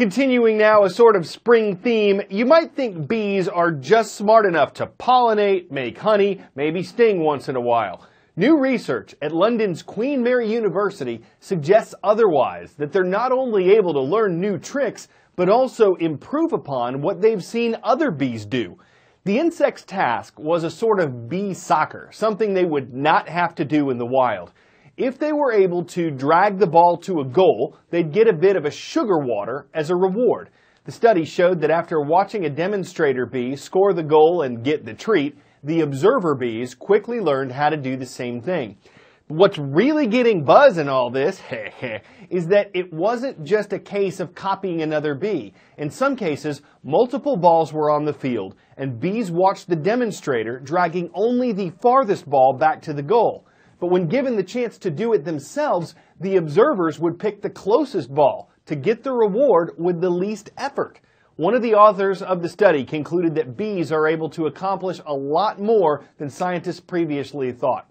Continuing now a sort of spring theme, you might think bees are just smart enough to pollinate, make honey, maybe sting once in a while. New research at London's Queen Mary University suggests otherwise, that they're not only able to learn new tricks, but also improve upon what they've seen other bees do. The insect's task was a sort of bee soccer, something they would not have to do in the wild. If they were able to drag the ball to a goal, they'd get a bit of a sugar water as a reward. The study showed that after watching a demonstrator bee score the goal and get the treat, the observer bees quickly learned how to do the same thing. What's really getting buzz in all this is that it wasn't just a case of copying another bee. In some cases, multiple balls were on the field, and bees watched the demonstrator dragging only the farthest ball back to the goal. But when given the chance to do it themselves, the observers would pick the closest ball to get the reward with the least effort. One of the authors of the study concluded that bees are able to accomplish a lot more than scientists previously thought.